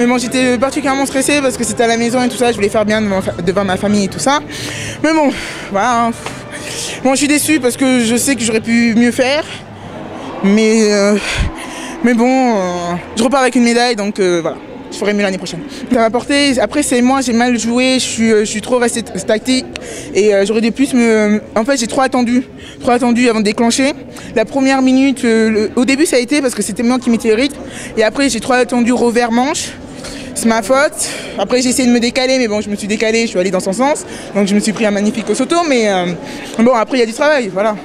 Mais bon, j'étais particulièrement stressée parce que c'était à la maison et tout ça. Je voulais faire bien devant ma famille et tout ça. Mais bon, voilà. Hein. Bon, je suis déçue parce que je sais que j'aurais pu mieux faire. Mais, euh, mais bon, euh, je repars avec une médaille, donc euh, voilà je ferai mieux l'année prochaine. Ça m'a porté. Après, c'est moi, j'ai mal joué, je suis, je suis trop resté tactique et j'aurais dû plus me. En fait, j'ai trop attendu, trop attendu avant de déclencher. La première minute, au début, ça a été parce que c'était moi qui mettais le rythme et après, j'ai trop attendu revers manche. C'est ma faute. Après, j'ai essayé de me décaler, mais bon, je me suis décalé, je suis allé dans son sens. Donc, je me suis pris un magnifique Osoto. Mais bon, après, il y a du travail, voilà.